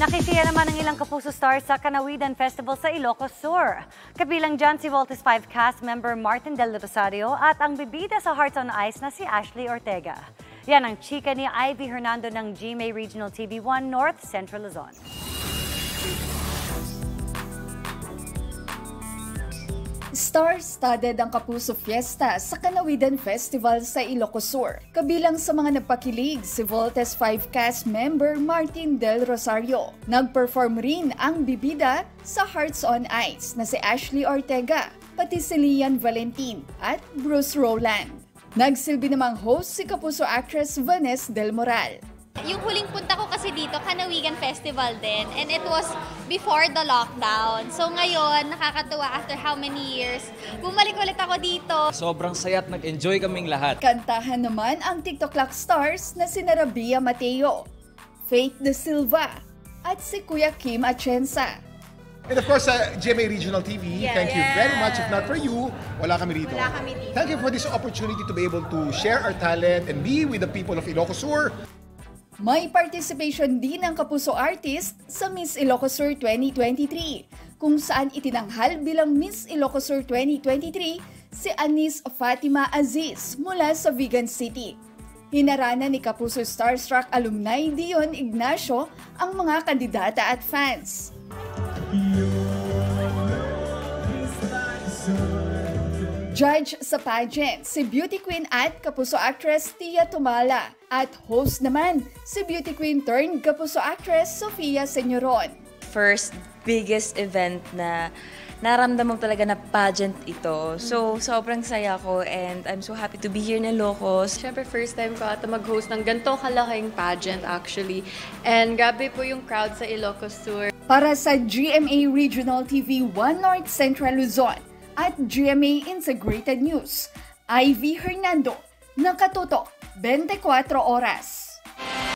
Nakisiya naman ang ilang kapuso stars sa Kanawidan Festival sa Ilocos Sur. Kabilang dyan si Voltes 5 cast member Martin Del Rosario at ang bibida sa Hearts on Ice na si Ashley Ortega. Yan ang chika ni Ivy Hernando ng GMA Regional TV1 North Central Luzon. Star-studded ang Kapuso Fiesta sa Kanawidan Festival sa Ilocos Sur. Kabilang sa mga nagpakilig si Voltes 5 cast member Martin Del Rosario. Nag-perform rin ang bibida sa Hearts on Ice na si Ashley Ortega, pati si Lian Valentin at Bruce Rowland. Nagsilbi namang host si Kapuso actress Vanessa Del Moral. Yung huling punta ko kasi dito, Kanawigan Festival din. And it was before the lockdown. So ngayon, nakakatuwa after how many years, bumalik ulit ako dito. Sobrang saya at nag-enjoy kaming lahat. Kantahan naman ang TikTok Clock stars na si Rabia Mateo, Faith De Silva, at si Kuya Kim Atienza. And of course, sa GMA Regional TV, Yeah. thank you very much. If not for you, wala kami dito. Wala kami dito. Thank you for this opportunity to be able to share our talent and be with the people of Ilocos Sur. May participation din ng Kapuso Artist sa Miss Ilocos Sur 2023, kung saan itinanghal bilang Miss Ilocos Sur 2023 si Anis Fatima Aziz mula sa Vegan City. Hinarana ni Kapuso Starstruck alumni Dion Ignacio ang mga kandidata at fans. Judge sa pageant, si beauty queen at kapuso actress Tia Tumala. At host naman, si beauty queen turned kapuso actress Sofia Senyoron. first biggest event na naramdaman talaga na pageant ito. So, sobrang saya ko and I'm so happy to be here in Ilocos. Siyempre, first time ko ata mag-host ng ganitong kalaking pageant actually. And grabe po yung crowd sa Ilocos Tour. Para sa GMA Regional TV 1 North Central Luzon at GMA Integrated News, Ivy Hernando, nakatutok 24 oras.